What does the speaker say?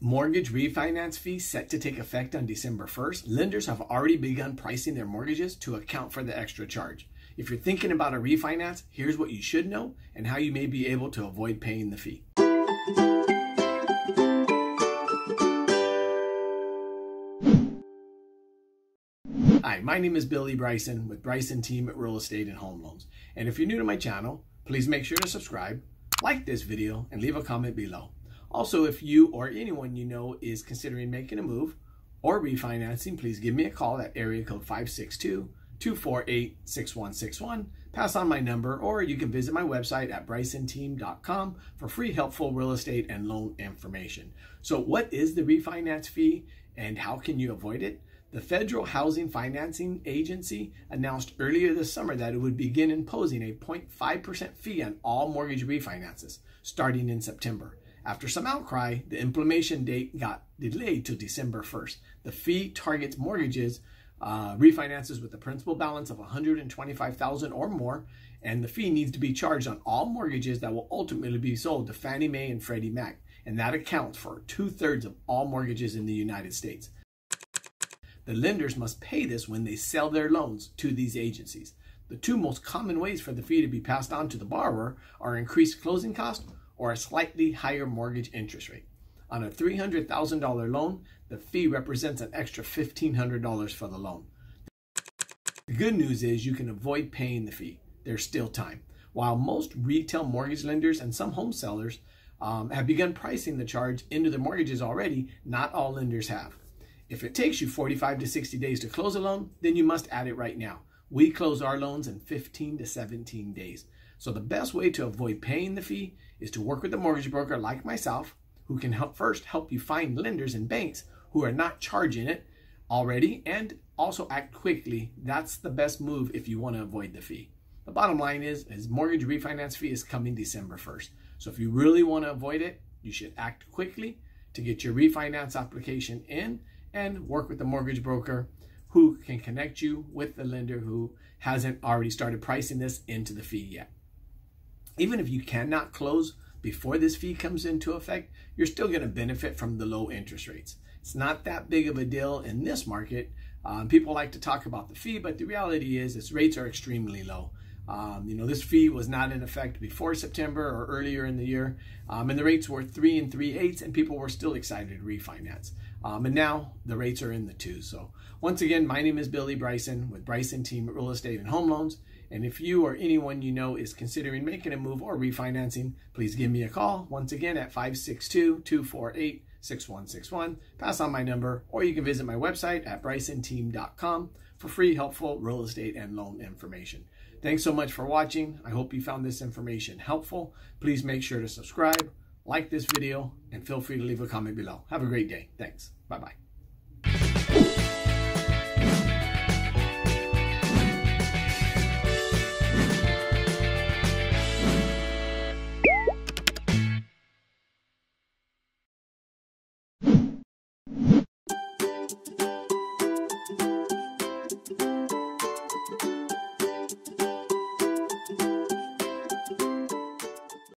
mortgage refinance fee set to take effect on December 1st, lenders have already begun pricing their mortgages to account for the extra charge. If you're thinking about a refinance, here's what you should know and how you may be able to avoid paying the fee. Hi, my name is Billy Bryson with Bryson Team at Real Estate and Home Loans. And if you're new to my channel, please make sure to subscribe, like this video, and leave a comment below. Also, if you or anyone you know is considering making a move or refinancing, please give me a call at area code 562-248-6161. Pass on my number, or you can visit my website at brysonteam.com for free, helpful real estate and loan information. So what is the refinance fee and how can you avoid it? The Federal Housing Financing Agency announced earlier this summer that it would begin imposing a 0.5% fee on all mortgage refinances starting in September. After some outcry, the implementation date got delayed to December 1st. The fee targets mortgages uh, refinances with a principal balance of 125,000 or more, and the fee needs to be charged on all mortgages that will ultimately be sold to Fannie Mae and Freddie Mac, and that accounts for two-thirds of all mortgages in the United States. The lenders must pay this when they sell their loans to these agencies. The two most common ways for the fee to be passed on to the borrower are increased closing costs or a slightly higher mortgage interest rate. On a $300,000 loan, the fee represents an extra $1,500 for the loan. The good news is you can avoid paying the fee. There's still time. While most retail mortgage lenders and some home sellers um, have begun pricing the charge into the mortgages already, not all lenders have. If it takes you 45 to 60 days to close a loan, then you must add it right now. We close our loans in 15 to 17 days. So the best way to avoid paying the fee is to work with a mortgage broker like myself, who can help first help you find lenders and banks who are not charging it already and also act quickly. That's the best move if you want to avoid the fee. The bottom line is, is mortgage refinance fee is coming December 1st. So if you really want to avoid it, you should act quickly to get your refinance application in and work with the mortgage broker who can connect you with the lender who hasn't already started pricing this into the fee yet. Even if you cannot close before this fee comes into effect, you're still going to benefit from the low interest rates. It's not that big of a deal in this market. Um, people like to talk about the fee, but the reality is its rates are extremely low. Um, you know, this fee was not in effect before September or earlier in the year, um, and the rates were three and three eighths, and people were still excited to refinance. Um, and now the rates are in the twos. So once again, my name is Billy Bryson with Bryson Team Real Estate and Home Loans. And if you or anyone you know is considering making a move or refinancing, please give me a call. Once again at 562-248-6161. Pass on my number, or you can visit my website at brysonteam.com for free, helpful real estate and loan information. Thanks so much for watching. I hope you found this information helpful. Please make sure to subscribe, like this video, and feel free to leave a comment below. Have a great day. Thanks. Bye-bye.